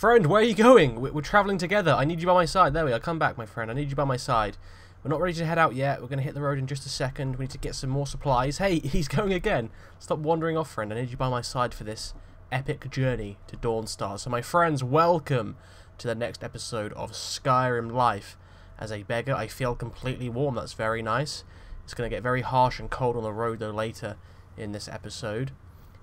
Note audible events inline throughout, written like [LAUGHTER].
Friend, where are you going? We're, travelling together. I need you by my side. There we are. Come back, my friend. I need you by my side. We're not ready to head out yet. We're going to hit the road in just a second. We need to get some more supplies. Hey, [LAUGHS] he's going again. Stop wandering off, friend. I need you by my side for this epic journey to Dawnstar. So, my friends, welcome to the next episode of Skyrim Life. As a beggar, I feel completely warm. That's very nice. It's going to get very harsh and cold on the road, though, later in this episode.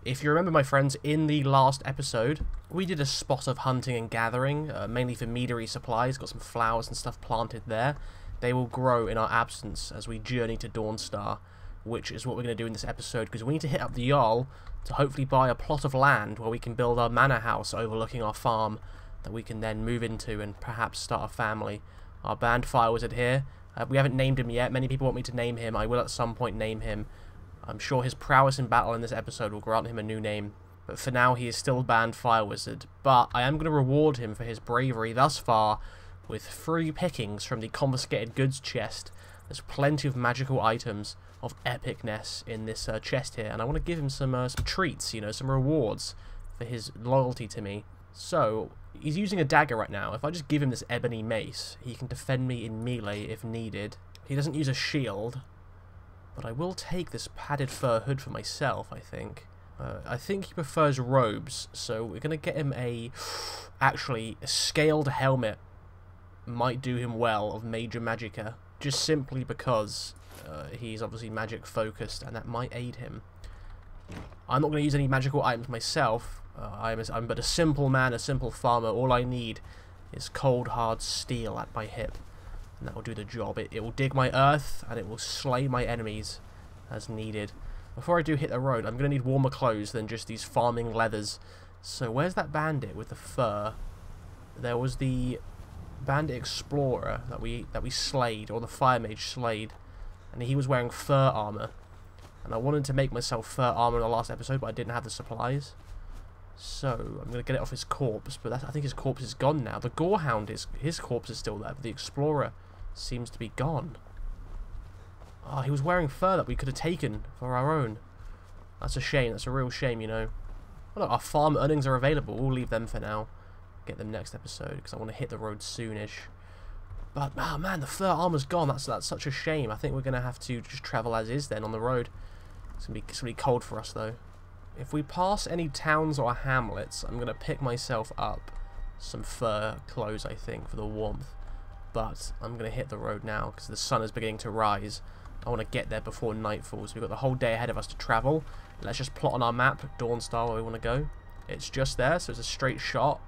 If you remember, my friends, in the last episode, we did a spot of hunting and gathering, uh, mainly for meadery supplies, got some flowers and stuff planted there. They will grow in our absence as we journey to Dawnstar, which is what we're going to do in this episode, because we need to hit up the Jarl to hopefully buy a plot of land where we can build our manor house overlooking our farm that we can then move into and perhaps start a family. Our band fire wizard here, uh, we haven't named him yet. Many people want me to name him. I will at some point name him. I'm sure his prowess in battle in this episode will grant him a new name, but for now he is still banned Fire Wizard. But I am going to reward him for his bravery thus far with free pickings from the confiscated goods chest. There's plenty of magical items of epicness in this uh, chest here, and I want to give him some uh, some treats, you know, some rewards for his loyalty to me. So, he's using a dagger right now. If I just give him this ebony mace, he can defend me in melee if needed. He doesn't use a shield, but I will take this padded fur hood for myself, I think. Uh, I think he prefers robes, so we're going to get him a... [SIGHS] Actually, a scaled helmet might do him well of Major Magicka, just simply because uh, he's obviously magic focused, and that might aid him. I'm not going to use any magical items myself. Uh, I'm, a, I'm but a simple man, a simple farmer. All I need is cold, hard steel at my hip and that will do the job. It, it will dig my earth, and it will slay my enemies as needed. Before I do hit the road, I'm going to need warmer clothes than just these farming leathers. So where's that bandit with the fur? There was the bandit explorer that we that we slayed, or the fire mage slayed, and he was wearing fur armor. And I wanted to make myself fur armor in the last episode, but I didn't have the supplies. So I'm going to get it off his corpse, but I think his corpse is gone now. The gorehound is his corpse is still there, but the explorer seems to be gone. Oh, he was wearing fur that we could have taken for our own. That's a shame. That's a real shame, you know. Well, look, our farm earnings are available. We'll leave them for now. Get them next episode because I want to hit the road soonish. But, oh man, the fur armor's gone. That's that's such a shame. I think we're going to have to just travel as is then on the road. It's going to be, it's gonna be cold for us, though. If we pass any towns or hamlets, I'm going to pick myself up some fur clothes, I think, for the warmth but I'm going to hit the road now because the sun is beginning to rise. I want to get there before night falls. We've got the whole day ahead of us to travel. Let's just plot on our map, Dawnstar, where we want to go. It's just there, so it's a straight shot.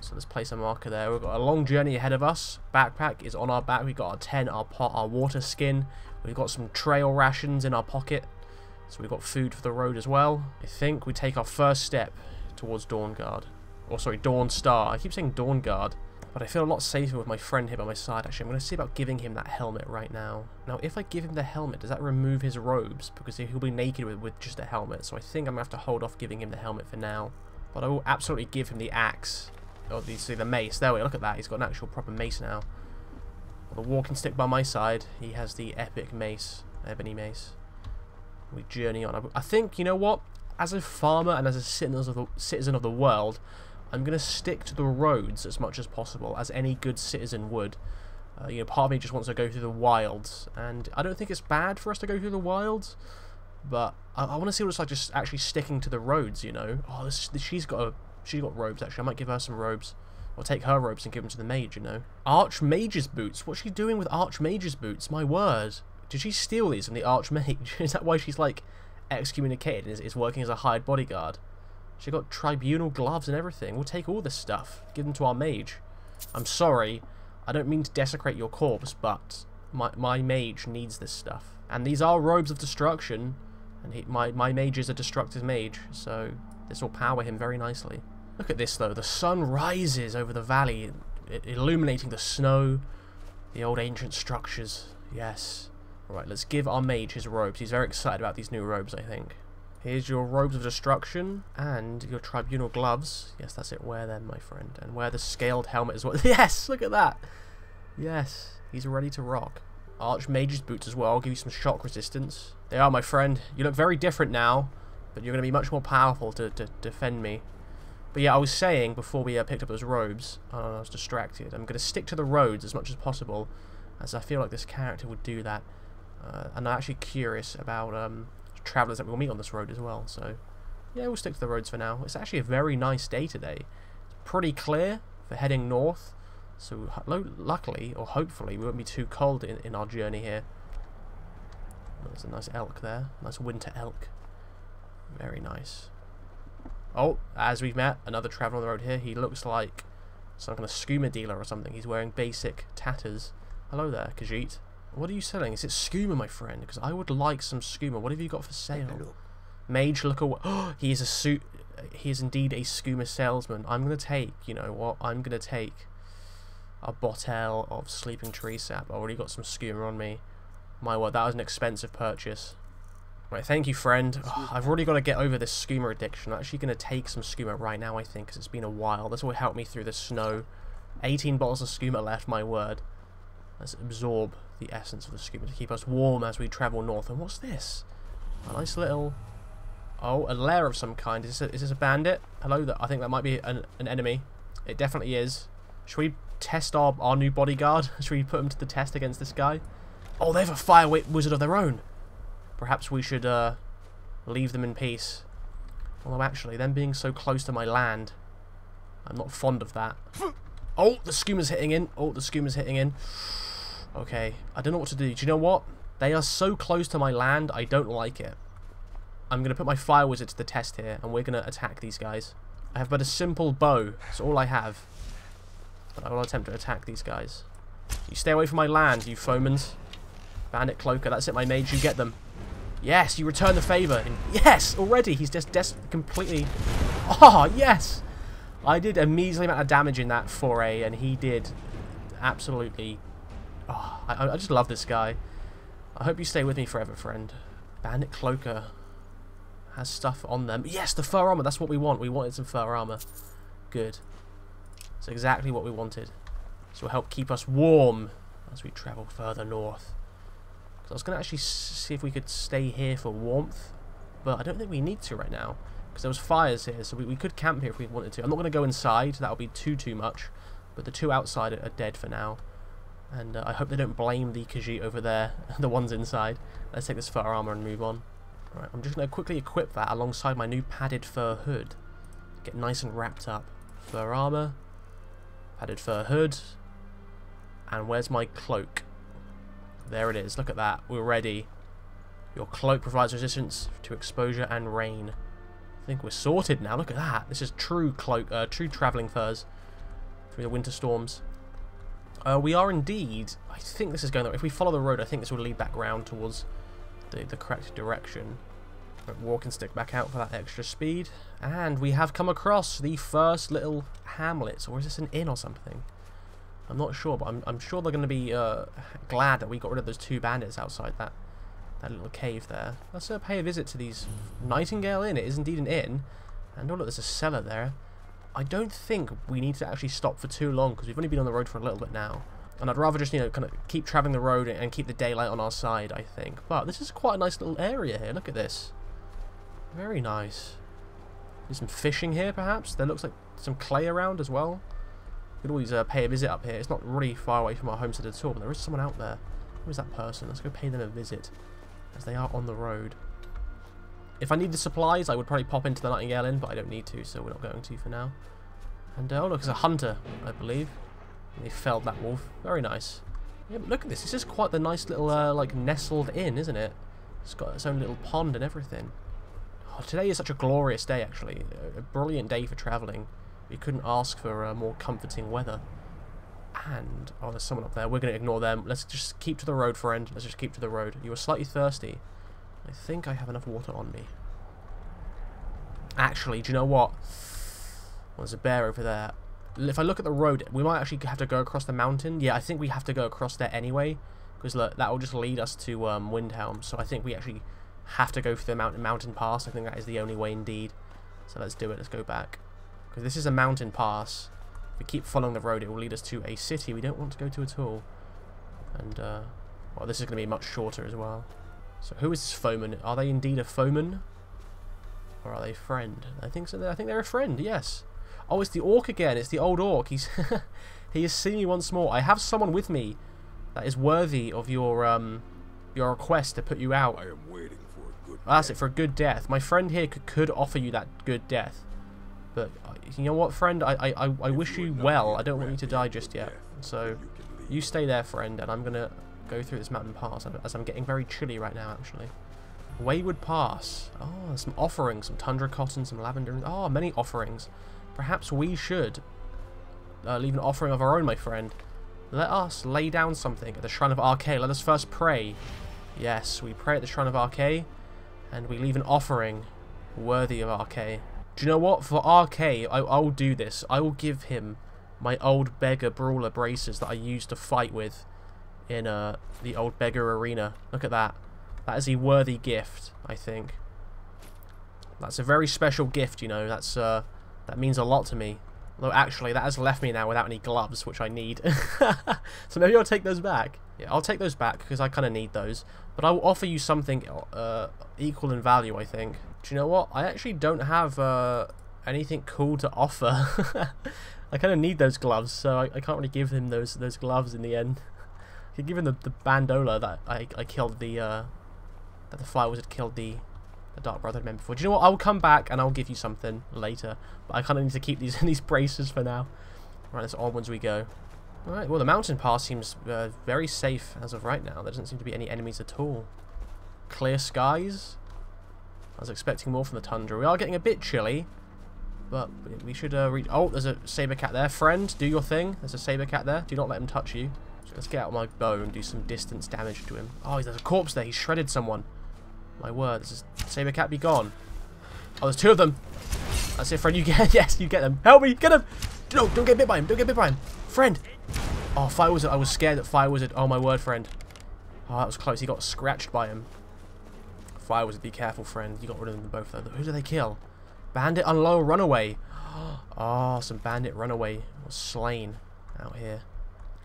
So let's place a marker there. We've got a long journey ahead of us. Backpack is on our back. We've got our tent, our pot, our water skin. We've got some trail rations in our pocket. So we've got food for the road as well. I think we take our first step towards Dawnguard. Or oh, sorry, Dawnstar. I keep saying Dawnguard. But I feel a lot safer with my friend here by my side, actually. I'm going to see about giving him that helmet right now. Now, if I give him the helmet, does that remove his robes? Because he'll be naked with, with just a helmet. So I think I'm going to have to hold off giving him the helmet for now. But I will absolutely give him the axe. Or the, see, the mace. There we go, look at that. He's got an actual proper mace now. the walking stick by my side, he has the epic mace. Ebony mace. We journey on. I think, you know what? As a farmer and as a citizen of the, citizen of the world, I'm going to stick to the roads as much as possible, as any good citizen would. Uh, you know, part of me just wants to go through the wilds, and I don't think it's bad for us to go through the wilds, but I, I want to see what it's like just actually sticking to the roads, you know. Oh, this, this, she's got a, she's got robes, actually. I might give her some robes. Or take her robes and give them to the mage, you know. Archmage's boots? What's she doing with Archmage's boots? My word. Did she steal these from the Archmage? [LAUGHS] is that why she's, like, excommunicated and is, is working as a hired bodyguard? She got tribunal gloves and everything. We'll take all this stuff. Give them to our mage. I'm sorry. I don't mean to desecrate your corpse, but my, my mage needs this stuff. And these are robes of destruction. And he, my, my mage is a destructive mage, so this will power him very nicely. Look at this, though. The sun rises over the valley, illuminating the snow, the old ancient structures. Yes. Alright, let's give our mage his robes. He's very excited about these new robes, I think. Here's your robes of destruction and your tribunal gloves. Yes, that's it. Wear them, my friend. And wear the scaled helmet as well. [LAUGHS] yes, look at that. Yes, he's ready to rock. Archmage's boots as well. I'll give you some shock resistance. They are, my friend. You look very different now, but you're going to be much more powerful to, to defend me. But yeah, I was saying before we uh, picked up those robes, uh, I was distracted. I'm going to stick to the roads as much as possible, as I feel like this character would do that. Uh, and I'm actually curious about um, travellers that we'll meet on this road as well. So yeah, we'll stick to the roads for now. It's actually a very nice day today. It's pretty clear for heading north. So luckily, or hopefully, we won't be too cold in, in our journey here. There's a nice elk there. Nice winter elk. Very nice. Oh, as we've met, another traveller on the road here. He looks like some kind of skooma dealer or something. He's wearing basic tatters. Hello there, Khajiit. What are you selling? Is it skooma, my friend? Because I would like some skooma. What have you got for sale? Mage, look away. Oh, [GASPS] he is a suit. He is indeed a skooma salesman. I'm going to take, you know what? I'm going to take a bottle of sleeping tree sap. I already got some skooma on me. My word, that was an expensive purchase. Right, thank you, friend. [SIGHS] Oh, I've already got to get over this skooma addiction. I'm actually going to take some skooma right now, I think, because it's been a while. This will help me through the snow. 18 bottles of skooma left, my word. Let's absorb the essence of the skooma to keep us warm as we travel north. And what's this? A nice little... Oh, a lair of some kind. Is this a, is this a bandit? Hello, I think that might be an, an enemy. It definitely is. Should we test our, our new bodyguard? [LAUGHS] Should we put him to the test against this guy? Oh, they have a fire wizard of their own. Perhaps we should uh, leave them in peace. Although actually, them being so close to my land, I'm not fond of that. [LAUGHS] Oh, the skooma's hitting in. Oh, the skooma's hitting in. Okay, I don't know what to do. Do you know what? They are so close to my land, I don't like it. I'm going to put my fire wizard to the test here, and we're going to attack these guys. I have but a simple bow. That's all I have. But I will attempt to attack these guys. You stay away from my land, you foemans. Bandit Cloaker, that's it, my mage. You get them. Yes, you return the favour. Yes, already. He's just des completely... Oh, yes! I did a measly amount of damage in that foray, and he did absolutely... Oh, I, I just love this guy. I hope you stay with me forever, friend. Bandit Cloaker has stuff on them. Yes, the fur armor. That's what we want. We wanted some fur armor. Good. It's exactly what we wanted. This will help keep us warm as we travel further north. So I was going to actually see if we could stay here for warmth, but I don't think we need to right now, because there was fires here, so we, we could camp here if we wanted to. I'm not going to go inside, that would be too, too much, but the two outside are dead for now. And uh, I hope they don't blame the Khajiit over there, [LAUGHS] the ones inside. Let's take this fur armor and move on. Alright, I'm just going to quickly equip that alongside my new padded fur hood. Get nice and wrapped up. Fur armor, padded fur hood, and where's my cloak? There it is. Look at that. We're ready. Your cloak provides resistance to exposure and rain. I think we're sorted now. Look at that. This is true cloak, uh, true travelling furs through the winter storms. Uh, we are indeed. I think this is going. If we follow the road, I think this will lead back round towards the the correct direction. Walking stick back out for that extra speed, and we have come across the first little hamlet. Or is this an inn or something? I'm not sure, but I'm, I'm sure they're going to be uh, glad that we got rid of those two bandits outside that that little cave there. Let's uh, pay a visit to these Nightingale Inn. It is indeed an inn. And oh look, there's a cellar there. I don't think we need to actually stop for too long because we've only been on the road for a little bit now. And I'd rather just, you know, kind of keep travelling the road and keep the daylight on our side, I think. But this is quite a nice little area here. Look at this. Very nice. There's some fishing here, perhaps. There looks like some clay around as well. We could always uh, pay a visit up here. It's not really far away from our homestead at all, but there is someone out there. Who is that person? Let's go pay them a visit, as they are on the road. If I needed supplies, I would probably pop into the Nightingale Inn, but I don't need to, so we're not going to for now. And, uh, oh look, it's a hunter, I believe. And they felled that wolf. Very nice. Yeah, look at this. This is quite the nice little, uh, like, nestled inn, isn't it? It's got its own little pond and everything. Oh, today is such a glorious day, actually. A brilliant day for travelling. We couldn't ask for uh, more comforting weather. And, oh, there's someone up there. We're going to ignore them. Let's just keep to the road, friend. Let's just keep to the road. You are slightly thirsty. I think I have enough water on me. Actually, do you know what? There's a bear over there. If I look at the road, we might actually have to go across the mountain. Yeah, I think we have to go across there anyway. Because look, that will just lead us to um, Windhelm. So I think we actually have to go through the mountain, mountain pass. I think that is the only way indeed. So let's do it. Let's go back. Because this is a mountain pass. If we keep following the road, it will lead us to a city we don't want to go to at all. And, uh, well, this is going to be much shorter as well. So who is this foeman? Are they indeed a foeman? Or are they a friend? I think so. I think they're a friend, yes. Oh, it's the orc again. It's the old orc. He's [LAUGHS] he has seen me once more. I have someone with me that is worthy of your um your request to put you out. I am waiting for a good Oh, that's it for a good death. My friend here could, could offer you that good death, but uh, you know what, friend? I I, I, I wish you you well. I don't want you to die just yet. death, So You you stay there, friend, and I'm gonna go through this mountain pass as I'm getting very chilly right now, actually. Wayward Pass. Oh, some offerings, some tundra cotton, some lavender. Oh, many offerings. Perhaps we should uh, leave an offering of our own, my friend. Let us lay down something at the Shrine of Arkay. Let us first pray. Yes, we pray at the Shrine of Arkay, and we leave an offering worthy of Arkay. Do you know what? For Arkay, I, I will do this. I will give him my old beggar brawler braces that I used to fight with in uh, the old beggar arena. Look at that. That is a worthy gift, I think. That's a very special gift, you know. That's uh, that means a lot to me. Although actually, that has left me now without any gloves, which I need. [LAUGHS] so maybe I'll take those back. Yeah, I'll take those back because I kind of need those. But I will offer you something uh, equal in value, I think. Do you know what? I actually don't have uh, anything cool to offer. [LAUGHS] I kind of need those gloves, so I, I can't really give him those those gloves in the end. I could the, the bandola that I, I killed the uh, that the fire wizard killed the the dark brother men before. Do you know what? I'll come back and I'll give you something later. But I kind of need to keep these [LAUGHS] these braces for now. Right, let's onwards we go. Alright, well the mountain pass seems uh, very safe as of right now. There doesn't seem to be any enemies at all. Clear skies. I was expecting more from the tundra. We are getting a bit chilly. But we should uh, read... Oh, there's a saber cat there. Friend, do your thing. There's a saber cat there. Do not let him touch you. Let's get out my bow and do some distance damage to him. Oh, there's a corpse there. He shredded someone. My word, this is saber cat be gone. Oh, there's two of them. That's it, friend. You get [LAUGHS] yes, you get them. Help me, get him. No, don't get bit by him. Don't get bit by him, friend. Oh, fire wizard. I was scared that fire wizard. Oh my word, friend. Oh, that was close. He got scratched by him. Fire wizard, be careful, friend. You got rid of them both though. Who do they kill? Bandit unlow runaway. Oh, [GASPS] some bandit runaway was slain out here.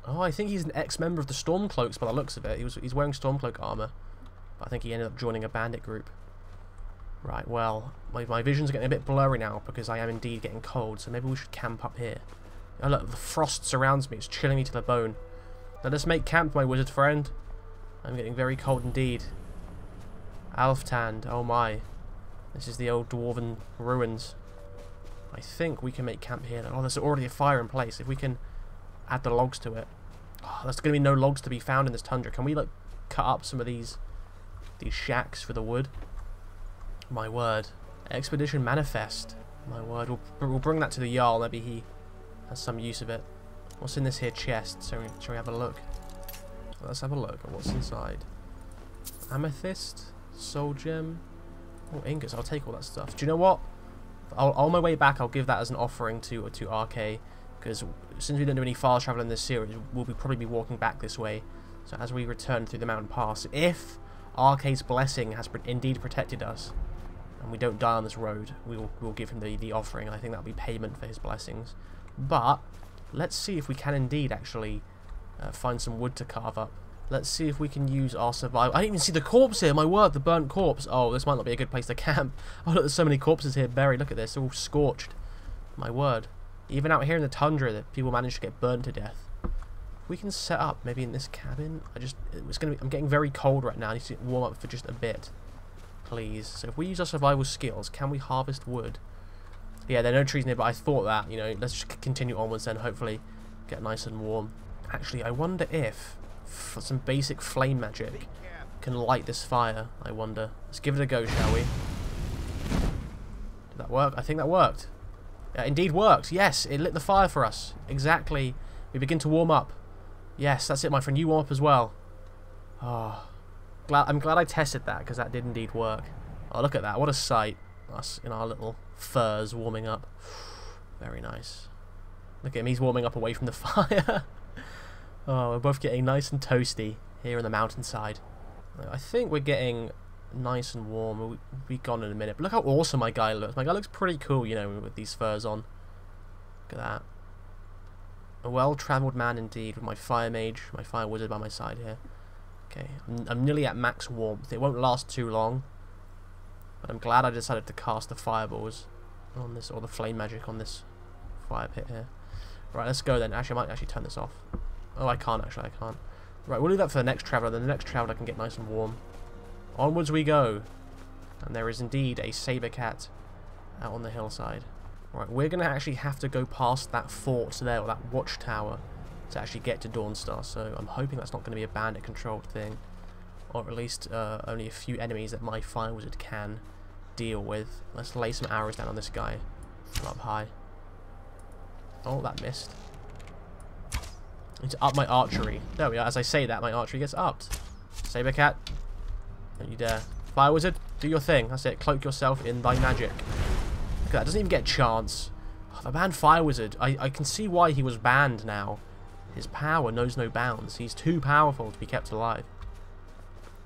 Oh, I think he's an ex-member of the Stormcloaks by the looks of it. He was he's wearing Stormcloak armor. But I think he ended up joining a bandit group. Right, well, my, my vision's getting a bit blurry now because I am indeed getting cold, so maybe we should camp up here. Oh look, the frost surrounds me, it's chilling me to the bone. Let us make camp, my wizard friend. I'm getting very cold indeed. Alftand, oh my. This is the old dwarven ruins. I think we can make camp here. Oh, there's already a fire in place. If we can add the logs to it. Oh, there's going to be no logs to be found in this tundra. Can we, like, cut up some of these these shacks for the wood? My word. Expedition Manifest. My word. We'll, we'll bring that to the Jarl. Maybe he has some use of it. What's in this here chest? We, shall we have a look? Let's have a look at what's inside. Amethyst? Soul Gem? Oh, ingots. I'll take all that stuff. Do you know what? I'll, on my way back, I'll give that as an offering to to Arkay. Because since we don't do any far travel in this series, we'll be probably be walking back this way. So as we return through the mountain pass, if Arkay's blessing has indeed protected us, and we don't die on this road, we will we'll give him the, the offering. I think that'll be payment for his blessings. But, let's see if we can indeed actually uh, find some wood to carve up. Let's see if we can use our survival. I didn't even see the corpse here, my word, the burnt corpse. Oh, this might not be a good place to [LAUGHS] camp. Oh, look, there's so many corpses here buried. Look at this, they're all scorched. My word. Even out here in the tundra, that people manage to get burned to death. We can set up maybe in this cabin. I just, it's gonna be. I'm getting very cold right now. I need to warm up for just a bit, please. So if we use our survival skills, can we harvest wood? Yeah, there are no trees near, but I thought that. You know, let's just continue onwards then. Hopefully, get nice and warm. Actually, I wonder if some basic flame magic can light this fire. I wonder. Let's give it a go, shall we? Did that work? I think that worked. It indeed worked. Yes, it lit the fire for us. Exactly. We begin to warm up. Yes, that's it, my friend. You warm up as well. Ah. Oh, glad, I'm glad I tested that because that did indeed work. Oh, look at that. What a sight. Us in our little furs warming up. [SIGHS] Very nice. Look at him. He's warming up away from the [LAUGHS] fire. oh, we're both getting nice and toasty here on the mountainside. I think we're getting nice and warm. We'll be gone in a minute. But look how awesome my guy looks. My guy looks pretty cool, you know, with these furs on. Look at that. A well-travelled man indeed, with my fire mage, my fire wizard by my side here. Okay, I'm, I'm nearly at max warmth. It won't last too long. But I'm glad I decided to cast the fireballs on this, or the flame magic on this fire pit here. Right, let's go then. Actually, I might actually turn this off. Oh, I can't actually. I can't. Right, we'll do that for the next traveller. Then the next traveller can get nice and warm. Onwards we go. And there is indeed a saber cat out on the hillside. Right, we're going to actually have to go past that fort there, or that watchtower, to actually get to Dawnstar. So I'm hoping that's not going to be a bandit-controlled thing. Or at least uh, only a few enemies that my Fire Wizard can deal with. Let's lay some arrows down on this guy from up high. Oh, that missed. I need to up my archery. There we are. As I say that, my archery gets upped. Saber cat, don't you dare. Fire Wizard, do your thing. That's it. Cloak yourself in thy magic. Look at that. Doesn't even get a chance. Oh, the banned Fire Wizard. I, I can see why he was banned now. His power knows no bounds. He's too powerful to be kept alive.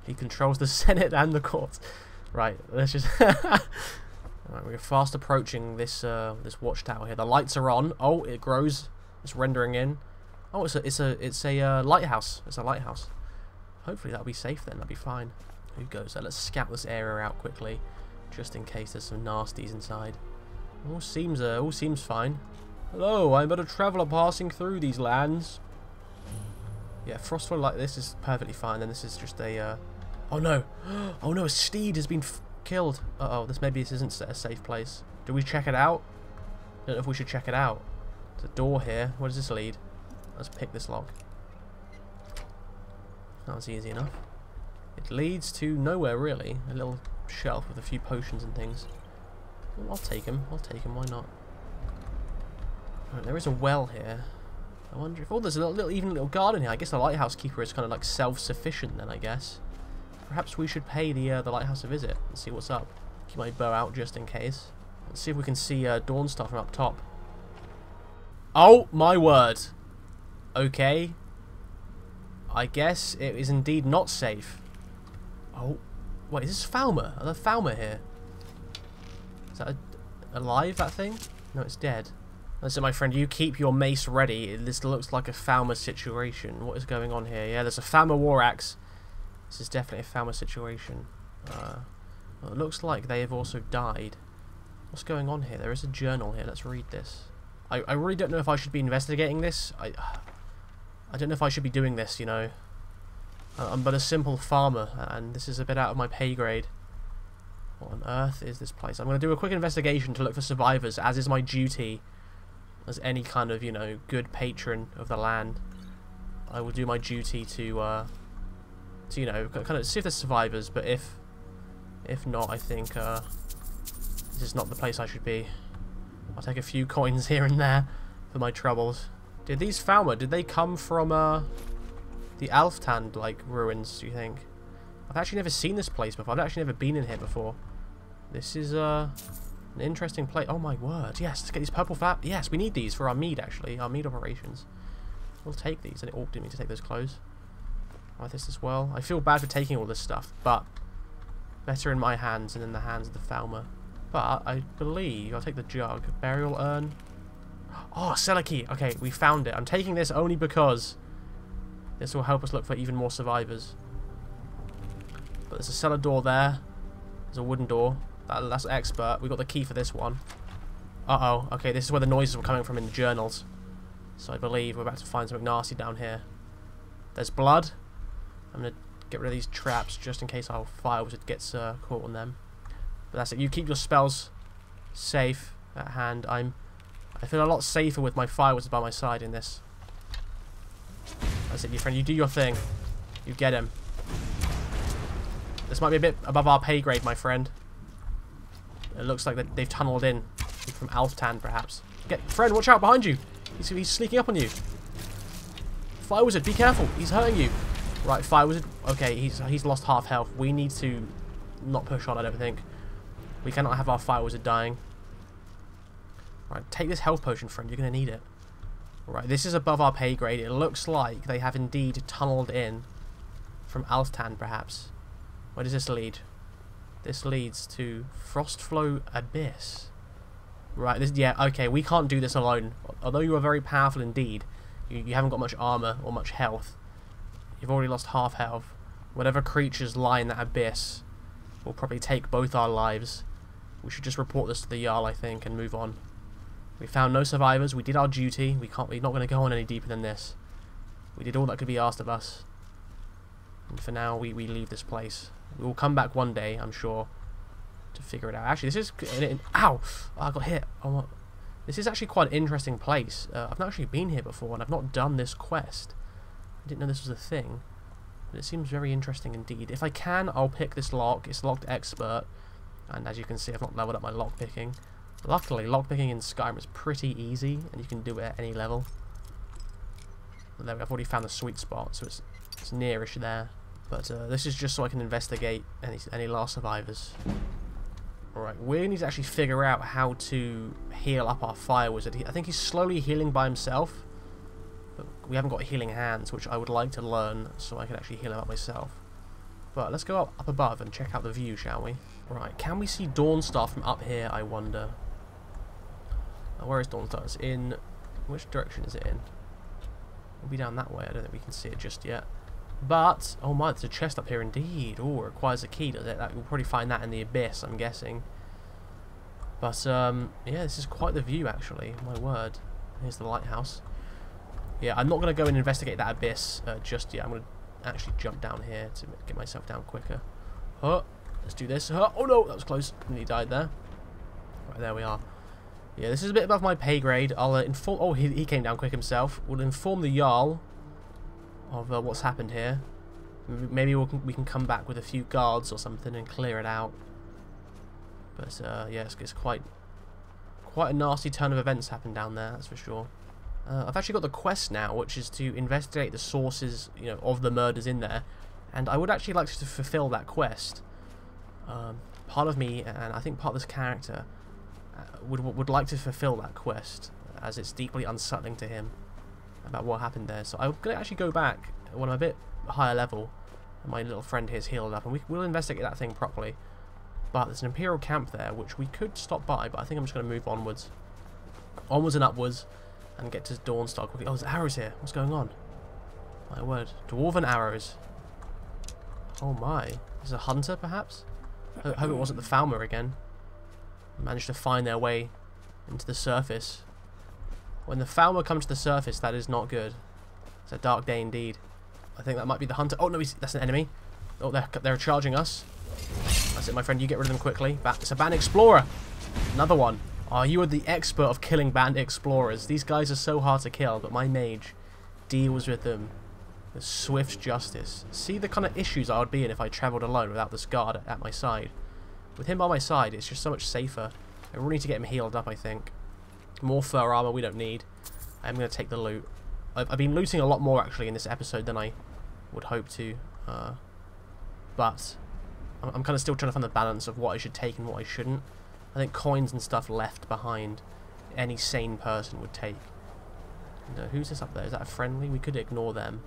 He controls the [LAUGHS] Senate and the court. Right, let's just... [LAUGHS] Right, we're fast approaching this uh, this watchtower here. The lights are on. Oh, it grows. It's rendering in. Oh, it's a it's a it's a uh, lighthouse. It's a lighthouse. Hopefully that'll be safe then. That'll be fine. Who goes there? Let's scout this area out quickly, just in case there's some nasties inside. All seems uh, all seems fine. Hello, I'm but a traveller passing through these lands. Yeah, frostfall like this is perfectly fine. Then this is just a. Uh... Oh no! [GASPS] Oh no! A steed has been killed. Uh oh, this maybe this isn't a safe place. Do we check it out? I don't know if we should check it out. There's a door here. Where does this lead? Let's pick this lock. That was easy enough. It leads to nowhere really. A little shelf with a few potions and things. I'll take him. I'll take him. Why not? Right, there is a well here. I wonder if... Oh, there's a little, little, even little garden here. I guess the lighthouse keeper is kind of like self-sufficient then, I guess. Perhaps we should pay the uh, the lighthouse a visit and see what's up. Keep my bow out just in case. Let's see if we can see uh, Dawnstar from up top. Oh, my word. Okay. I guess it is indeed not safe. Oh, wait, is this Falmer? Are there Falmer here? Is that a, alive, that thing? No, it's dead. Listen, my friend, you keep your mace ready. This looks like a Falmer situation. What is going on here? Yeah, there's a Falmer war axe this is definitely a Falmer situation. Uh, well, it looks like they have also died. What's going on here? There is a journal here. Let's read this. I, I really don't know if I should be investigating this. I, I don't know if I should be doing this, you know. Uh, I'm but a simple farmer, and this is a bit out of my pay grade. What on earth is this place? I'm going to do a quick investigation to look for survivors, as is my duty as any kind of, you know, good patron of the land. I will do my duty to uh, to, you know, kind of see if there's survivors, but if if not, I think uh, this is not the place I should be. I'll take a few [LAUGHS] coins here and there for my troubles. Did these Falmer, did they come from uh, the Alftand, like, ruins, do you think? I've actually never seen this place before. I've actually never been in here before. This is uh, an interesting place. Oh my word. Yes, let's get these purple fat. Yes, we need these for our mead, actually. Our mead operations. We'll take these. And it ought me to take those clothes like this as well. I feel bad for taking all this stuff, but better in my hands than in the hands of the Falmer. But I believe I'll take the jug. Burial urn. [GASPS] Oh, key. Okay, we found it. I'm taking this only because this will help us look for even more survivors. But there's a cellar door there. There's a wooden door. That, that's expert. We got the key for this one. Uh-oh. Okay, this is where the noises were coming from in the journals. So I believe we're about to find something nasty down here. There's blood. I'm going to get rid of these traps just in case our fire gets uh, caught on them. But that's it. You keep your spells safe at hand. I'm I feel a lot safer with my fire wizard by my side in this. That's it, your friend. You do your thing. You get him. This might be a bit above our pay grade, my friend. It looks like they've tunneled in from Alftand, perhaps. Get friend, watch out behind you. He's, he's sneaking up on you. Fire wizard, be careful. He's hurting you. Right, Fire Wizard. Okay, he's he's lost half health. We need to not push on, I don't think. We cannot have our Fire Wizard dying. Right, take this health potion, friend. You're going to need it. Right, this is above our pay grade. It looks like they have indeed tunneled in from Alftand, perhaps. Where does this lead? This leads to Frostflow Abyss. Right, this, yeah, okay, we can't do this alone. Although you are very powerful indeed, you, you haven't got much armor or much health. You've already lost half health. Whatever creatures lie in that abyss will probably take both our lives. We should just report this to the Jarl, I think, and move on. We found no survivors. We did our duty. We can't. We're not going to go on any deeper than this. We did all that could be asked of us. And for now, we, we leave this place. We will come back one day, I'm sure, to figure it out. Actually, this is... Ow! Oh, I got hit. Oh, this is actually quite an interesting place. Uh, I've not actually been here before, and I've not done this quest. I didn't know this was a thing. But it seems very interesting indeed. If I can, I'll pick this lock. It's locked expert. And as you can see, I've not leveled up my lock picking. Luckily, lockpicking in Skyrim is pretty easy, and you can do it at any level. There, I've already found the sweet spot, so it's, it's nearish there. But uh, this is just so I can investigate any, any last survivors. Alright, we need to actually figure out how to heal up our fire wizard. I think he's slowly healing by himself. But we haven't got healing hands, which I would like to learn so I can actually heal him up myself. But let's go up, up above and check out the view, shall we? Right, can we see Dawnstar from up here, I wonder? Where is Dawnstar? In... Which direction is it in? It'll be down that way. I don't think we can see it just yet. But, oh my, there's a chest up here indeed. Oh, requires a key, does it? That, we'll probably find that in the abyss, I'm guessing. But, um, yeah, this is quite the view, actually. My word. Here's the lighthouse. Yeah, I'm not going to go and investigate that abyss uh, just yet. I'm going to actually jump down here to get myself down quicker. Huh. Let's do this. Huh. Oh, no, that was close. Nearly died there. Right, there we are. Yeah, this is a bit above my pay grade. I'll uh, inform... Oh, he, he came down quick himself. We'll inform the Jarl of uh, what's happened here. Maybe we'll, we can come back with a few guards or something and clear it out. But, uh, yeah, it's, it's quite... Quite a nasty turn of events happened down there, that's for sure. Uh, I've actually got the quest now, which is to investigate the sources, you know, of the murders in there. And I would actually like to fulfill that quest. Um, part of me, and I think part of this character, would would like to fulfill that quest, as it's deeply unsettling to him about what happened there. So I'm going to actually go back when I'm a bit higher level, my little friend here's healed up, and we, we'll investigate that thing properly. But there's an Imperial camp there, which we could stop by, but I think I'm just going to move onwards. Onwards and upwards, and get to Dawnstar quickly. Oh, there's arrows here. What's going on? My word. Dwarven arrows. Oh my. Is a hunter, perhaps? I hope it wasn't the Falmer again managed to find their way into the surface. When the Falmer comes to the surface, that is not good. It's a dark day indeed. I think that might be the hunter. Oh, no, that's an enemy. Oh, they're, they're charging us. That's it, my friend. You get rid of them quickly. It's a band explorer. Another one. Oh, you are the expert of killing band explorers. These guys are so hard to kill, but my mage deals with them with swift justice. See the kind of issues I would be in if I travelled alone without this guard at my side. With him by my side, it's just so much safer. I really need to get him healed up, I think. More fur armor we don't need. I'm going to take the loot. I've, I've, been looting a lot more, actually, in this episode than I would hope to. Uh, but I'm, I'm kind of still trying to find the balance of what I should take and what I shouldn't. I think coins and stuff left behind any sane person would take. And, uh, who's this up there? Is that a friendly? We could ignore them.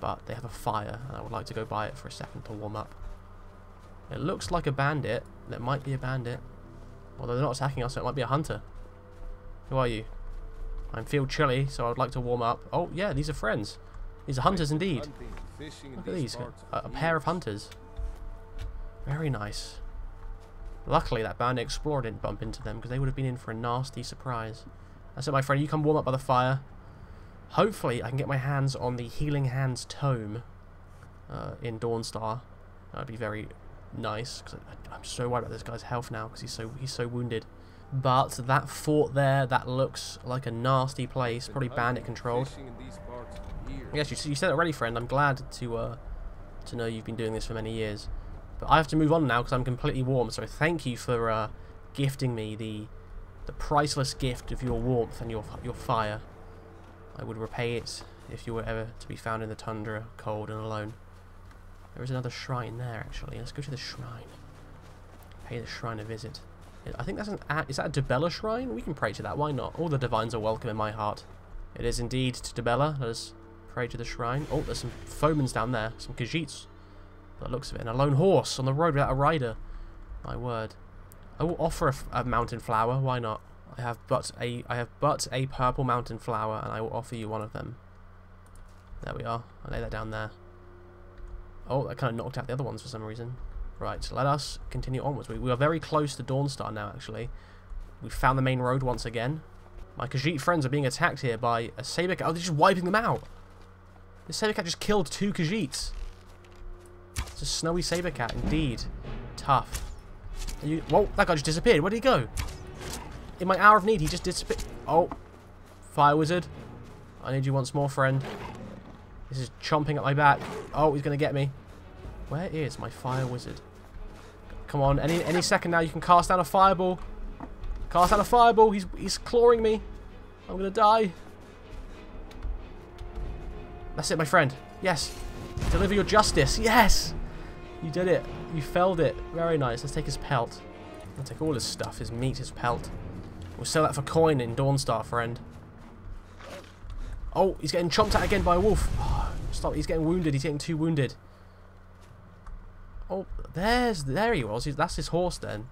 But they have a fire, and I would like to go by it for a second to warm up. It looks like a bandit. That might be a bandit. Although they're not attacking us, so it might be a hunter. Who are you? I feel chilly, so I'd like to warm up. Oh, yeah, these are friends. These are hunters indeed. Look at these. A, a pair of hunters. Very nice. Luckily, that bandit explorer didn't bump into them, because they would have been in for a nasty surprise. That's it, my friend. You come warm up by the fire. Hopefully, I can get my hands on the Healing Hands Tome uh, in Dawnstar. That'd be very nice because I'm so worried about this guy's health now because he's so he's so wounded. But that fort there, that looks like a nasty place, probably bandit controlled. Yes, you, you said it already, friend. I'm glad to uh, to know you've been doing this for many years. But I have to move on now because I'm completely warm. So thank you for uh, gifting me the the priceless gift of your warmth and your your fire. I would repay it if you were ever to be found in the tundra, cold and alone. There is another shrine there, actually. Let's go to the shrine. Pay the shrine a visit. I think that's an... Is that a Dibella shrine? We can pray to that. Why not? All the divines are welcome in my heart. It is indeed to Dibella. Let us pray to the shrine. Oh, there's some foemens down there. Some Khajiits. That looks of it. And a lone horse on the road without a rider. My word. I will offer a, a mountain flower. Why not? I have but a I have but a purple mountain flower, and I will offer you one of them. There we are. I lay that down there. Oh, that kind of knocked out the other ones for some reason. Right, let us continue onwards. We, we are very close to Dawnstar now, actually. We found the main road once again. My Khajiit friends are being attacked here by a saber cat. Oh, they're just wiping them out. The saber cat just killed two Khajiits. It's a snowy saber cat, indeed. Tough. You, whoa, that guy just disappeared. Where did he go? In my hour of need, he just disappeared. Oh, fire wizard. I need you once more, friend. This is chomping at my back. Oh, he's going to get me. Where is my fire wizard? Come on, any any second now you can cast down a fireball. Cast down a fireball. He's he's clawing me. I'm gonna die. That's it, my friend. Yes. Deliver your justice. Yes. You did it. You felled it. Very nice. Let's take his pelt. I'll take all his stuff, his meat, his pelt. We'll sell that for coin in Dawnstar, friend. Oh, he's getting chomped at again by a wolf. Oh, [SIGHS] stop. He's getting wounded. He's getting too wounded. Oh, there's there he was. He's, that's his horse then.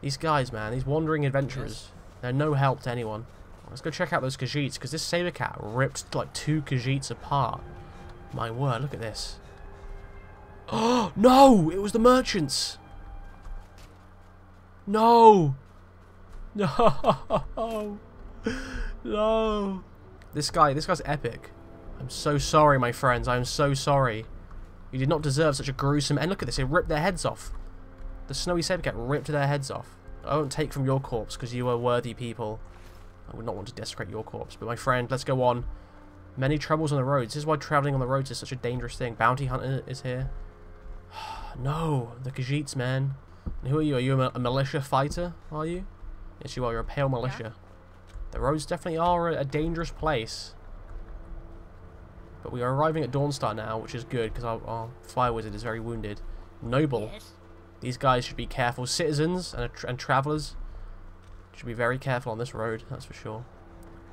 These guys, man, these wandering adventurers, they're no help to anyone. Let's go check out those Khajiits, because this Saber Cat ripped like two Khajiits apart. My word, look at this. Oh, [GASPS] no! It was the merchants! No! [LAUGHS] No! No! This guy, this guy's epic. I'm so sorry, my friends. I'm so sorry. You did not deserve such a gruesome end. Look at this, it ripped their heads off. The snowy saber ripped their heads off. I won't take from your corpse because you are worthy people. I would not want to desecrate your corpse. But my friend, let's go on. Many troubles on the roads. This is why travelling on the roads is such a dangerous thing. Bounty hunter is here. [SIGHS] no, the Khajiits, man. And who are you? Are you a, a, militia fighter? Are you? Yes, you are. You're a pale militia. Yeah. The roads definitely are a, a dangerous place. But we are arriving at Dawnstar now, which is good, because our, our, fire wizard is very wounded. Noble. Yes. These guys should be careful. Citizens and, and travellers should be very careful on this road, that's for sure.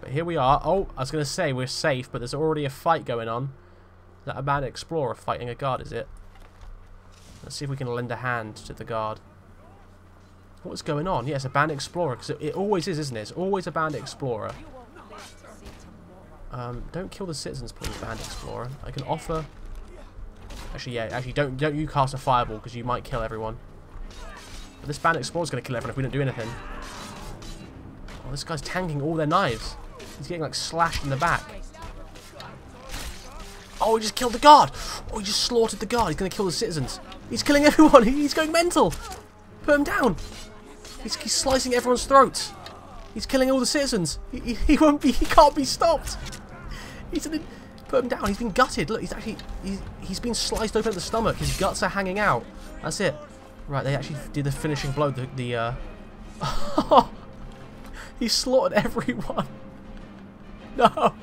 But here we are. Oh, I was going to say we're safe, but there's already a fight going on. Is that a bandit explorer fighting a guard, is it? Let's see if we can lend a hand to the guard. What's going on? Yes, yeah, a bandit explorer, because it, it always is, isn't it? It's always a bandit explorer. Um, don't kill the citizens, please, Band Explorer. I can offer... Actually, yeah, actually, don't don't you cast a fireball, because you might kill everyone. But this Band Explorer's going to kill everyone if we don't do anything. Oh, this guy's tanking all their knives. He's getting, like, slashed in the back. Oh, he just killed the guard! Oh, he just slaughtered the guard. He's going to kill the citizens. He's killing [LAUGHS] everyone. He's going mental. Put him down. He's, he's slicing everyone's throats. He's killing all the citizens. He, he, he won't be. He can't be stopped. He's put him down. He's been gutted. Look, he's actually he's, he's been sliced open at the stomach. His guts are hanging out. That's it. Right, they actually did the finishing blow. The the uh, [LAUGHS] he slaughtered everyone. [LAUGHS] No.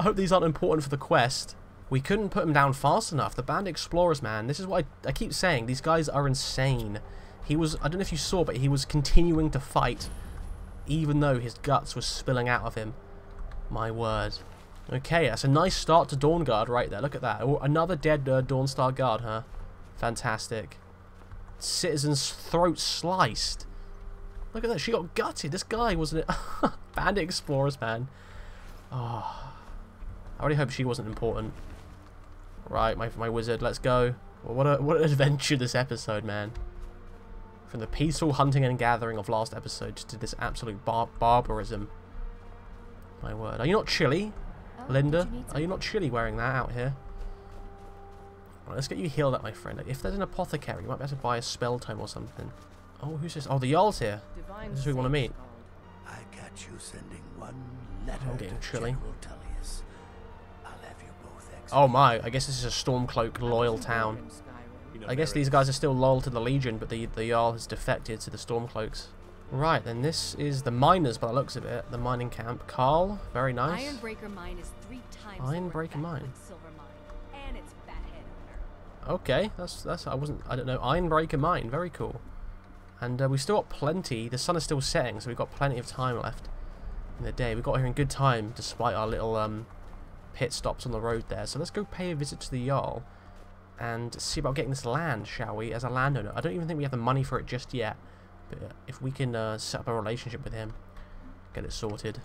I hope these aren't important for the quest. We couldn't put him down fast enough. The band explorers, man. This is what I, I keep saying. These guys are insane. He was, I don't know if you saw, but he was continuing to fight even though his guts were spilling out of him. My word. Okay, that's a nice start to Dawnguard right there. Look at that. Oh, another dead uh, Dawnstar Guard, huh? Fantastic. Citizen's throat sliced. Look at that. She got gutted. This guy wasn't it? [LAUGHS] Bandit Explorers, man. Oh. I really hope she wasn't important. Right, my, my wizard. Let's go. What, a, what an adventure this episode, man. From the peaceful hunting and gathering of last episode to this absolute bar barbarism. My word. Are you not chilly, oh, Linda? You are you not chilly wearing that out here? Right, let's get you healed up, my friend. If there's an apothecary, you might be able to buy a spell tome or something. Oh, who's this? Oh, the Jarl's here. Divine this is who we want to meet. I catch you sending one letter I'm getting chilly. Oh my, I guess this is a Stormcloak loyal town. I guess these guys are still loyal to the Legion, but the, the Jarl has defected to the Stormcloaks. Right, then this is the miners by the looks of it. The mining camp. Carl, very nice. Ironbreaker mine is three times Ironbreaker mine. mine. Okay, that's that's I wasn't I don't know. Ironbreaker mine, very cool. And uh, we've still got plenty. The sun is still setting, so we've got plenty of time left in the day. We got here in good time, despite our little um, pit stops on the road there. So let's go pay a visit to the Jarl and see about getting this land, shall we, as a landowner. I don't even think we have the money for it just yet, but if we can uh, set up a relationship with him, get it sorted.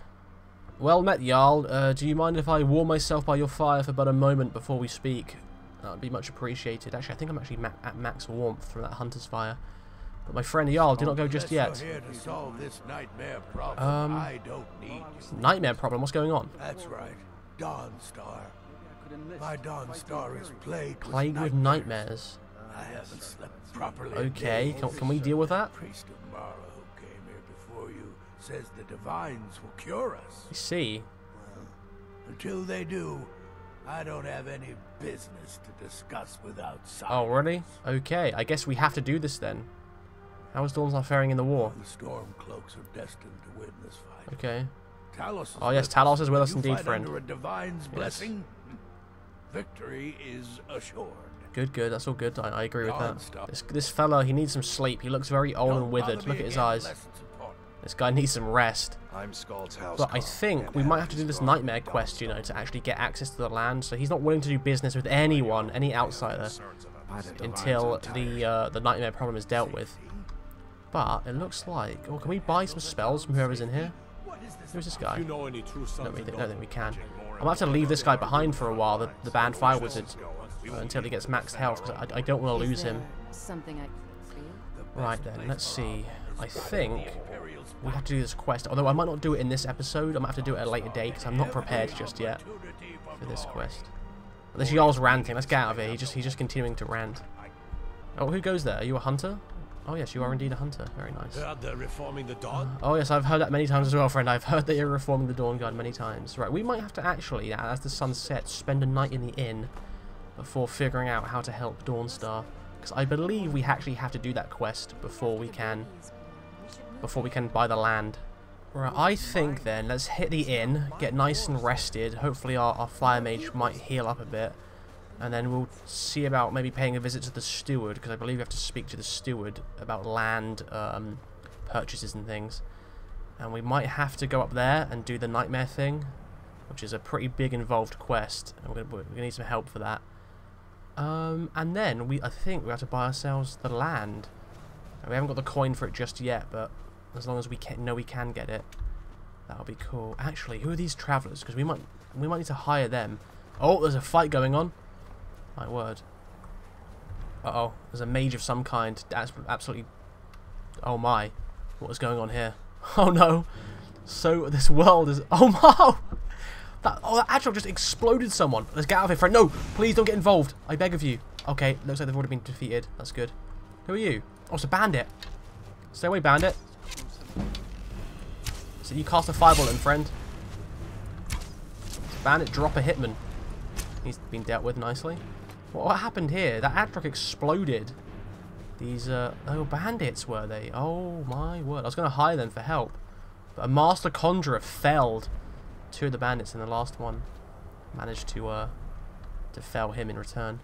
Well met, Jarl. Uh, do you mind if I warm myself by your fire for but a moment before we speak? That would be much appreciated. Actually, I think I'm actually ma at max warmth from that hunter's fire. But my friend Jarl, do not go just yet. Here to solve this nightmare problem. Um, I don't need. Nightmare problem, what's going on? That's right. Dawnstar. My Dawnstar is plagued, Plagued with nightmares. nightmares. I haven't slept properly. Okay, can, can we deal with that? Priest of Mara who came here before you says the divines will cure us. I see. Until they do, I don't have any business to discuss without science. Oh, really? Okay, I guess we have to do this then. How is Dawnstar faring in the war? The Stormcloaks are destined to win this fight. Okay. Talos Oh, yes, Talos is with us indeed, friend. Under a divine's blessing, victory is assured. Good, good. That's all good. I, I agree with that. This, this fella, he needs some sleep. He looks very old Don't and withered. Look at his eyes. unless it's important. This guy needs some rest. I'm house. But I think we might have to do this nightmare quest, you know, to actually get access to the land. So he's not willing to do business with anyone, any outsider, until the uh, the nightmare problem is dealt with. But it looks like, oh, can we buy some spells from whoever's in here? Who's this guy? You know any true sons No, we, think we can. I'm have to leave this guy behind for a while, the, the banned fire wizard, uh, until he gets maxed health, because I, I don't want to lose him. Right then, let's see. I think we have to do this quest, although I might not do it in this episode, I might have to do it at a later date, because I'm not prepared just yet for this quest. This Jarl's ranting, let's get out of here, he's just, he's just continuing to rant. Oh, who goes there? Are you a hunter? Oh yes, you are indeed a hunter, very nice. Heard they're reforming the dawn? [GASPS] Oh yes, I've heard that many times as well, friend. I've heard that you're reforming the Dawnguard many times. Right, we might have to actually, as the sun sets, spend a night in the inn before figuring out how to help Dawnstar. Because I believe we actually have to do that quest before we can, before we can buy the land. Right, I think then, let's hit the inn, get nice and rested. Hopefully our, our fire mage might heal up a bit. And then we'll see about maybe paying a visit to the steward, because I believe we have to speak to the steward about land um, purchases and things. And we might have to go up there and do the nightmare thing, which is a pretty big involved quest. And we're we're gonna need some help for that. Um, and then we, I think we have to buy ourselves the land. We haven't got the coin for it just yet, but as long as we can know we can get it, that'll be cool. Actually, who are these travelers? Because we might we might need to hire them. Oh, there's a fight going on. My word. Uh oh, there's a mage of some kind. That's absolutely. Oh my, what is going on here? [LAUGHS] Oh no. So this world is. [LAUGHS] Oh my. That oh that actual just exploded someone. Let's get out of here, friend. No, please don't get involved. I beg of you. Okay, looks like they've already been defeated. That's good. Who are you? Oh, it's a bandit. Stay away, bandit. So you cast a fireball at him, friend. Bandit, drop a hitman. He's been dealt with nicely. What, happened here? That atronach exploded. These, uh, oh, bandits were they? Oh my word. I was going to hire them for help. But a Master Conjurer felled two of the bandits in the last one. Managed to, uh, to fell him in return.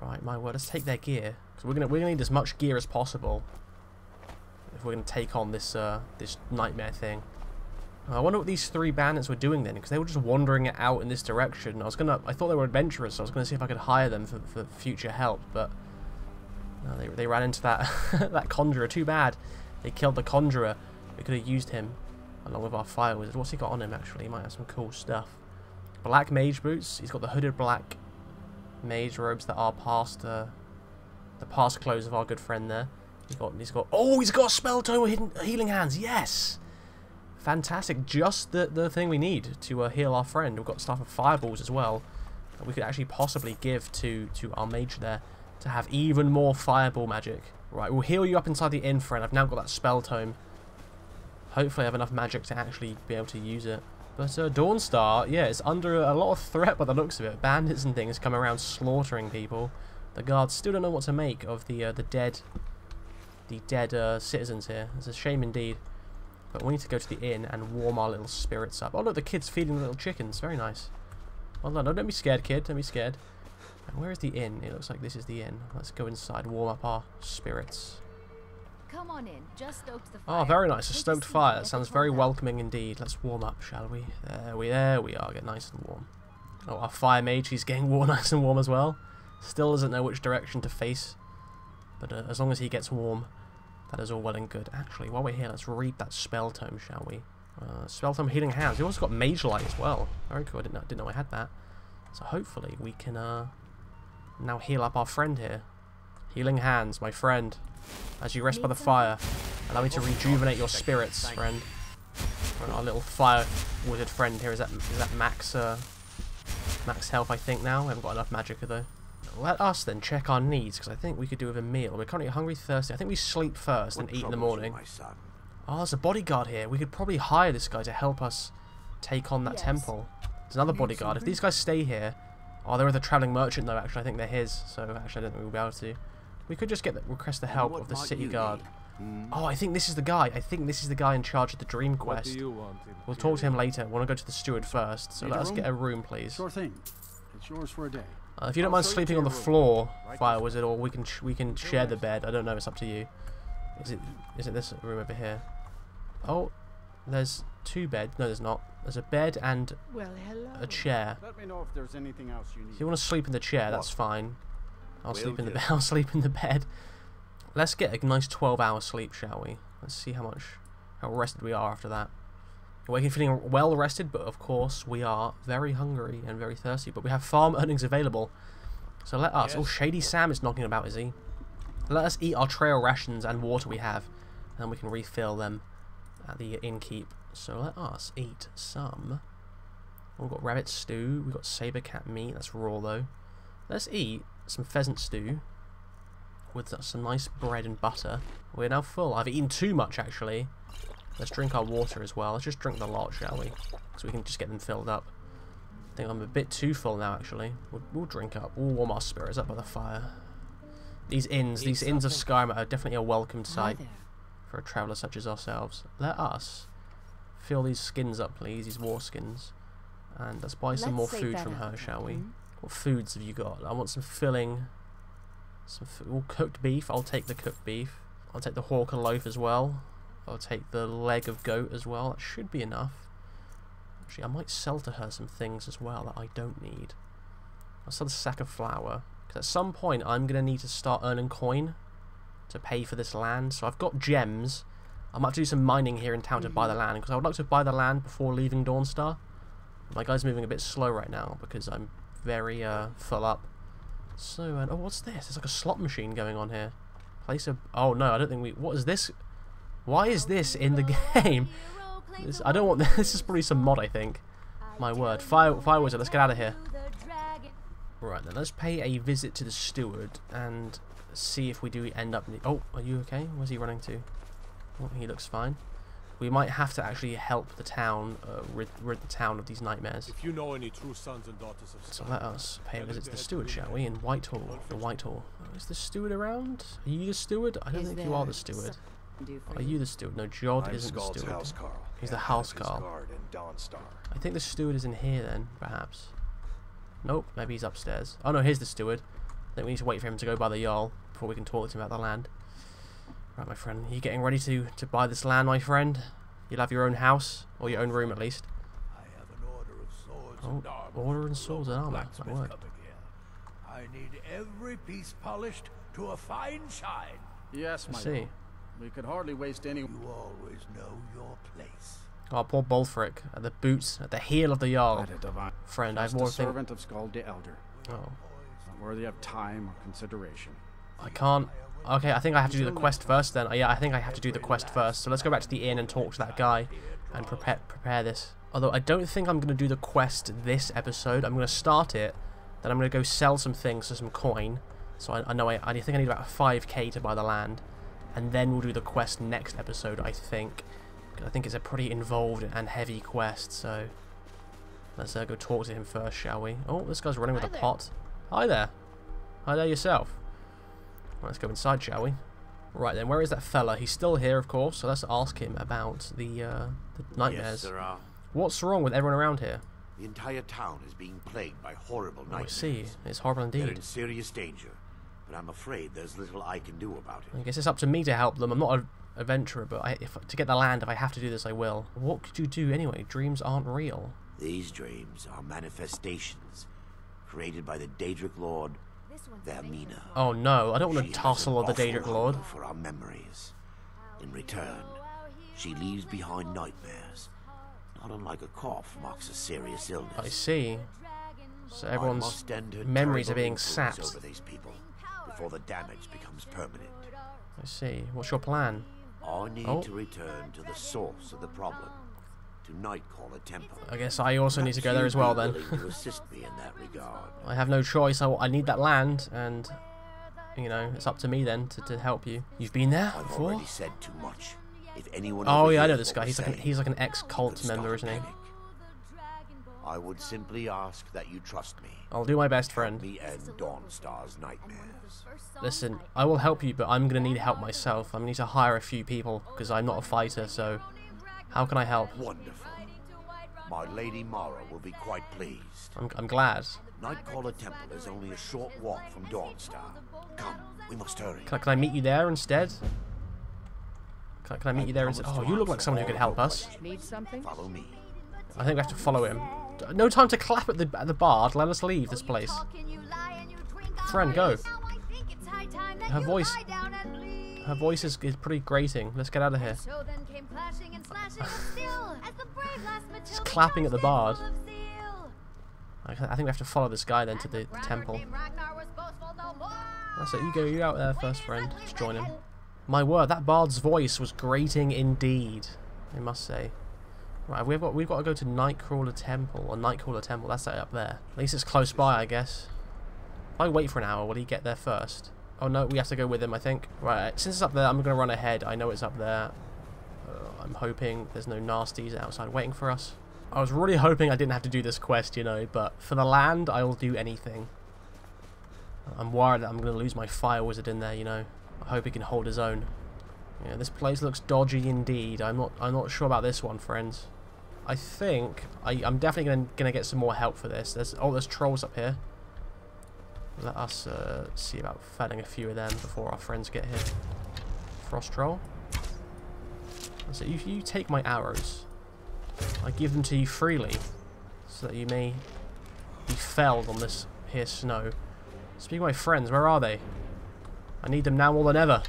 Right, my word. Let's take their gear. Because we're going to we're gonna need as much gear as possible. If we're going to take on this, uh, this nightmare thing. I wonder what these three bandits were doing then, because they were just wandering out in this direction. I was gonna, I thought they were adventurers, so I was gonna see if I could hire them for, for future help, but no, they, they ran into that [LAUGHS] that conjurer. Too bad. They killed the conjurer. We could have used him along with our fire wizard. What's he got on him actually? He might have some cool stuff. Black mage boots. He's got the hooded black mage robes that are past uh, the past clothes of our good friend there. He's got, he's got. Oh, he's got a spell tome with healing hands. Yes. Fantastic, just the, the thing we need to uh, heal our friend. We've got stuff of fireballs as well that we could actually possibly give to, to our mage there to have even more fireball magic. Right, we'll heal you up inside the inn, friend. I've now got that spell tome. Hopefully I have enough magic to actually be able to use it. But uh, Dawnstar, yeah, it's under a lot of threat by the looks of it. Bandits and things come around slaughtering people. The guards still don't know what to make of the uh, the dead, the dead uh, citizens here. It's a shame indeed. But we need to go to the inn and warm our little spirits up. Oh look, the kid's feeding the little chickens. Very nice. Well done. No, don't be scared, kid. Don't be scared. And where is the inn? It looks like this is the inn. Let's go inside, warm up our spirits. Come on in. Just stoked the fire. Oh, very nice. A stoked fire. That sounds very welcoming indeed. Let's warm up, shall we? There we, there we are. Get nice and warm. Oh, our fire mage, he's getting [LAUGHS] warm, nice and warm as well. Still doesn't know which direction to face. But uh, as long as he gets warm, that is all well and good. Actually, while we're here, let's read that spell tome, shall we? Uh, spell tome healing hands. He also got mage light as well. Very cool. I didn't know, didn't know I had that. So hopefully we can uh, now heal up our friend here. Healing hands, my friend. As you rest by the fire, allow me to rejuvenate your spirits, friend. Our little fire wizard friend here is that is that max uh, max health I think now. I haven't got enough magic though. Let us then check our needs because I think we could do with a meal. We're currently hungry, thirsty. I think we sleep first and eat in the morning. my son? Oh, there's a bodyguard here. We could probably hire this guy to help us take on that Yes. temple. There's another bodyguard. If these guys stay here, oh, they're with a traveling merchant though. Actually, I think they're his. So actually, I don't think we'll be able to. We could just get the, request the help of the city guard. need? Hmm? Oh, I think this is the guy. I think this is the guy in charge of the dream What quest. do you want? We'll talk to him later. want to go to the steward first. So Need let us room? get a room, please. Sure thing. It's yours for a day. Uh, if you don't I'll mind sleeping on the floor, Right Fire this Wizard, or we can sh we can share the bed. I don't know. It's up to you. Is it is it this room over here? Oh, there's two beds. No, there's not. There's a bed and Well, hello. a chair. Let me know if there's anything else you need. If you want to sleep in the chair, that's fine. I'll Will sleep in the bed. [LAUGHS] I'll sleep in the bed. Let's get a nice 12-hour sleep, shall we? Let's see how much how rested we are after that. We're feeling well rested, but of course we are very hungry and very thirsty. But we have farm earnings available, so let us. Oh, Shady Sam is knocking about, is he? Let us eat our trail rations and water we have, and we can refill them at the innkeep. So let us eat some. We've got rabbit stew. We've got saber cat meat. That's raw though. Let's eat some pheasant stew with some nice bread and butter. We're now full. I've eaten too much actually. Let's drink our water as well. Let's just drink the lot, shall we? So we can just get them filled up. I think I'm a bit too full now actually. We'll, we'll drink up. We'll warm our spirits up by the fire. These inns, these inns of. Skyrim are definitely a welcomed Hi sight for a traveller such as ourselves. Let us fill these skins up, please, these war skins. And let's buy some Let's more food from her, shall we? What foods have you got? I want some filling. Some cooked beef. I'll take the cooked beef. I'll take the horker loaf as well. I'll take the leg of goat as well. That should be enough. Actually, I might sell to her some things as well that I don't need. I'll sell a sack of flour. Because at some point, I'm going to need to start earning coin to pay for this land. So I've got gems. I might have to do some mining here in town to buy the land. Because I would like to buy the land before leaving Dawnstar. My guy's moving a bit slow right now because I'm very uh, full up. So, uh, oh, what's this? There's like a slot machine going on here. Place a. Oh no, I don't think we. What is this? Why is this in the [LAUGHS] game? This, I don't want. This [LAUGHS] This is probably some mod, I think. My word, fire, fire wizard. Let's get out of here. Right then, let's pay a visit to the steward and see if we do end up. Oh, are you okay? Where's he running to? Oh, he looks fine. We might have to actually help the town, uh, rid, rid the town of these nightmares. If you know any true sons and daughters of So let us pay a visit to the steward, shall we? In Whitehall, the Whitehall. Oh, is the steward around? Are you the steward? I don't Is think you are the steward. Something I can do for Are you the steward? No, Jod I'm isn't the Skald's steward. housecarl. He's the and half his housecarl. guard. I think the steward is in here then, perhaps. Nope, maybe he's upstairs. Oh no, here's the steward. I think we need to wait for him to go by the Jarl before we can talk to him about the land. Right, my friend, are you getting ready to, to buy this land, my friend? You'll have your own house, or your own room at least. I have an order of swords Oh, and armor. order and swords the and armor, blacksmith my word. I need every piece polished to a fine shine. Yes, I my see. lord. We could hardly waste any. You always know your place. Oh, poor Bulfrek, at the boots, at the heel of the Jarl. At a divine. Friend, I have Just more a thing. servant of Skald the Elder. Oh, Not worthy of time or consideration. I can't. Okay, I think I have to do the quest first then. Uh, yeah, I think I have to do the quest first. So let's go back to the inn and talk to that guy and prepare prepare this. Although I don't think I'm going to do the quest this episode. I'm going to start it, then I'm going to go sell some things for some coin. So I, I know I, I think I need about 5k to buy the land. And then we'll do the quest next episode, I think. I think it's a pretty involved and heavy quest, so... Let's uh, go talk to him first, shall we? Oh, this guy's running with Hi a there. pot. Hi there. Hi there yourself. Well, let's go inside, shall we? Right then, where is that fella? He's still here, of course, so let's ask him about the, uh, the nightmares. Yes, there are. What's wrong with everyone around here? The entire town is being plagued by horrible Oh, I nightmares. see. It's horrible They're indeed. in serious danger, but I'm afraid there's little I can do about it. I guess it's up to me to help them. I'm not an adventurer, but I, if to get the land, if I have to do this, I will. What could you do anyway? Dreams aren't real. These dreams are manifestations created by the Daedric Lord Vaermina. Oh no, I don't want to has tussle an of the Daedric Lord. hunger for our memories. In return, she leaves behind nightmares. Not unlike a cough marks a serious illness. I see. So everyone's must end her memories are being sapped. over these people. Before the damage becomes permanent. I see. What's your plan? I need Oh. to return to the source of the problem, to Nightcaller Temple. I guess I also need to go there as well then. You'd be willing to assist me in that regard. [LAUGHS] I have no choice. I, I need that land, and you know it's up to me then to, to help you. You've been there I've before? already said too much. If anyone Oh yeah, I know this guy. He's like an, he's like an ex-cult member, start isn't he? Panic. I would simply ask that you trust me. I'll do my best, friend. Me and Dawnstar's nightmares. Listen, I will help you, but I'm gonna need help myself. I'm gonna need to hire a few people because I'm not a fighter. So, how can I help? Wonderful. My Lady Mara will be quite pleased. I'm, I'm glad. Nightcaller Temple is only a short walk from Dawnstar. Come, we must hurry. Can I, can I meet you there instead? Can I, can I meet you there instead? Oh, you look like someone who could help us. Need something? Follow me. I think we have to follow him. No time to clap at the at the bard. Let us leave this place. Friend, go. Her voice- Her voice is, is pretty grating. Let's get out of here. [LAUGHS] Matilda clapping at the bard. I, think we have to follow this guy then to the, the temple. That's it. You go. You out there first, friend. Just join him. My word, that bard's voice was grating indeed. I must say. Right, we've got we've got to go to Nightcrawler Temple or Nightcrawler Temple. That's it up there. At least it's close by, I guess. If I wait for an hour, will he get there first? Oh no, we have to go with him, I think. Right, since it's up there, I'm gonna run ahead. I know it's up there. Uh, I'm hoping there's no nasties outside waiting for us. I was really hoping I didn't have to do this quest, you know, but for the land, I will do anything. I'm worried that I'm going to lose my fire wizard in there, you know. I hope he can hold his own. Yeah, this place looks dodgy indeed. I'm not I'm not sure about this one, friends. I think I, I'm definitely going to get some more help for this. There's oh, there's trolls up here. Let us uh, see about felling a few of them before our friends get here. Frost troll. So you, you take my arrows. I give them to you freely, so that you may be felled on this here snow. Speaking of my friends, where are they? I need them now more than ever.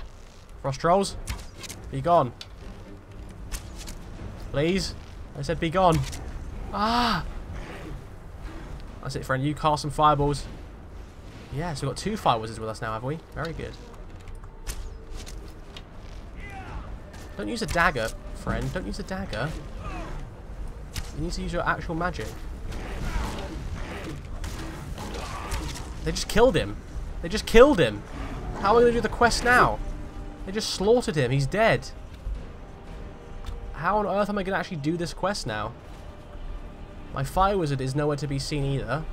Frost trolls, be gone. Please? I said be gone. Ah! That's it, friend. You cast some fireballs. Yeah, so we've got two fire wizards with us now, have we? Very good. Don't use a dagger, friend. Don't use a dagger. You need to use your actual magic. They just killed him. They just killed him. How are we going to do the quest now? They just slaughtered him. He's dead. How on earth am I going to actually do this quest now? My fire wizard is nowhere to be seen either.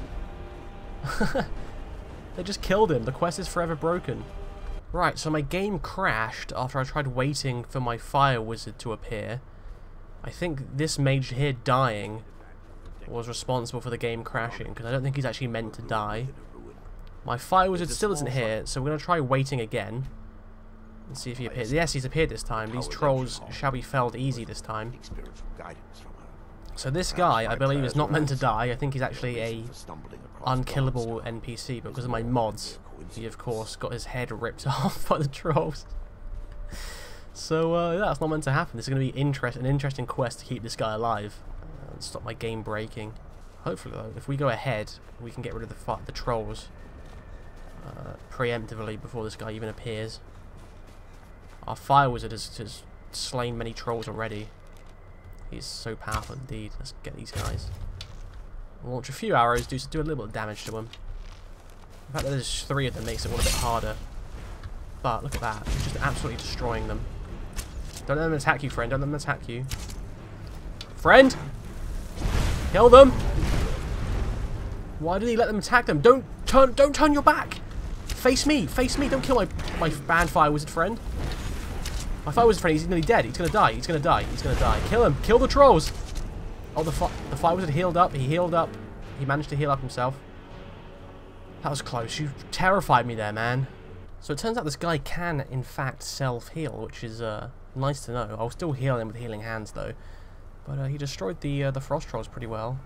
[LAUGHS] they just killed him. The quest is forever broken. Right, so my game crashed after I tried waiting for my fire wizard to appear. I think this mage here dying was responsible for the game crashing, because I don't think he's actually meant to die. My fire wizard still isn't here, so we're going to try waiting again. And see if he appears. Yes, he's appeared this time. These trolls shall be felled easy this time. Seek spiritual guidance from her. So this guy, I believe, is not meant to die. I think he's actually a Reason for stumbling across unkillable NPC, but because of my mods, he of course got his head ripped [LAUGHS] off by the trolls. So uh, that's not meant to happen. This is going to be interest an interesting quest to keep this guy alive uh, and stop my game breaking. Hopefully, though, if we go ahead, we can get rid of the the trolls uh, preemptively before this guy even appears. Our fire wizard has, has slain many trolls already. He's so powerful indeed. Let's get these guys. Launch a few arrows, do do a little bit of damage to them. The fact that there's three of them makes it all a bit harder. But look at that, it's just absolutely destroying them. Don't let them attack you, friend. Don't let them attack you. Friend! Kill them! Why did he let them attack them? Don't turn don't turn your back! Face me! Face me! Don't kill my my band fire wizard friend. My fire wizard friend, he's nearly dead. He's gonna die. He's gonna die. He's gonna die. Kill him! Kill the trolls! Oh, the, the fire wizard healed up. He healed up. He managed to heal up himself. That was close. You terrified me there, man. So it turns out this guy can, in fact, self-heal, which is uh, nice to know. I'll still heal him with healing hands, though. But uh, he destroyed the uh, the frost trolls pretty well.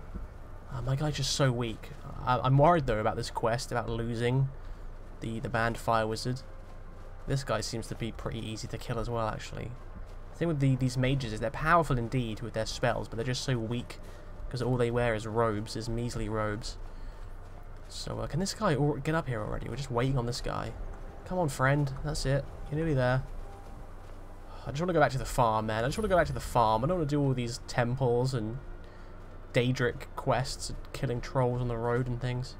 Uh, my guy's just so weak. I I'm worried, though, about this quest, about losing the, the banned fire wizard. This guy seems to be pretty easy to kill as well, actually. The thing with the, these mages is they're powerful indeed with their spells, but they're just so weak because all they wear is robes, is measly robes. So uh, can this guy get up here already? We're just waiting on this guy. Come on, friend. That's it. You're nearly there. I just want to go back to the farm, man. I just want to go back to the farm. I don't want to do all these temples and Daedric quests and killing trolls on the road and things.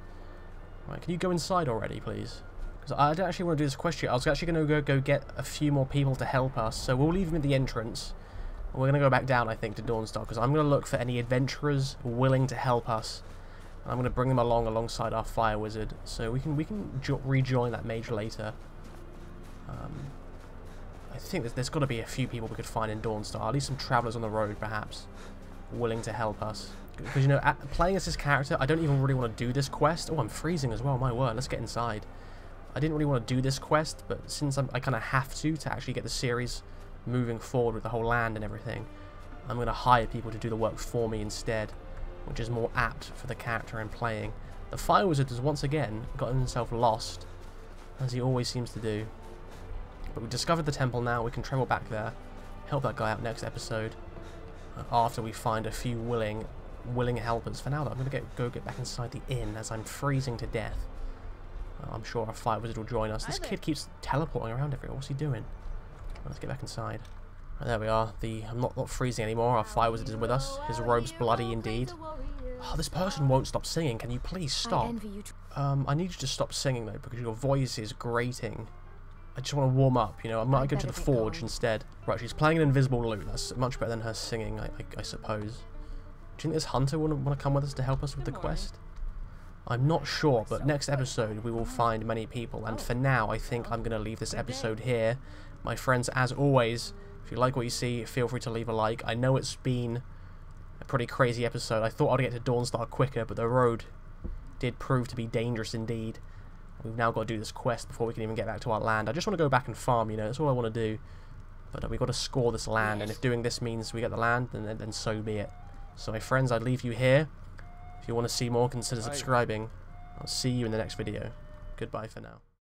Right, can you go inside already, please? Because I don't actually want to do this quest yet. I was actually going to go, go get a few more people to help us. So we'll leave them at the entrance. We're going to go back down, I think, to Dawnstar. Because I'm going to look for any adventurers willing to help us. And I'm going to bring them along alongside our fire wizard. So we can we can rejoin that mage later. Um, I think there's, there's got to be a few people we could find in Dawnstar. At least some travellers on the road, perhaps. Willing to help us. Because, you know, at, playing as this character, I don't even really want to do this quest. Oh, I'm freezing as well, my word. Let's get inside. I didn't really want to do this quest, but since I'm, i kind of have to, to actually get the series moving forward with the whole land and everything, I'm going to hire people to do the work for me instead, which is more apt for the character I'm playing. The Fire Wizard has once again gotten himself lost, as he always seems to do. But we've discovered the temple now, we can travel back there, help that guy out next episode, uh, after we find a few willing willing helpers. For now, though, I'm going to go get back inside the inn as I'm freezing to death. I'm sure our fire wizard will join us. This kid keeps teleporting around everywhere. What's he doing? Well, let's get back inside. And there we are. The I'm not, not freezing anymore. Our fire wizard is with us. His robe's bloody indeed. Oh, this person won't stop singing. Can you please stop? Um, I need you to stop singing, though, because your voice is grating. I just want to warm up, you know. I might go to the forge instead. Right, she's playing an invisible lute. That's much better than her singing, I, I, I suppose. Do you think this hunter will want to come with us to help us with the quest? I'm not sure, but next episode we will find many people, and for now I think I'm going to leave this episode here. My friends, as always, if you like what you see, feel free to leave a like. I know it's been a pretty crazy episode. I thought I'd get to Dawnstar quicker, but the road did prove to be dangerous indeed. We've now got to do this quest before we can even get back to our land. I just want to go back and farm, you know, that's all I want to do. But uh, we've got to score this land, and if doing this means we get the land, then, then so be it. So my friends, I leave you here. If you want to see more, consider subscribing. I'll see you in the next video. Goodbye for now.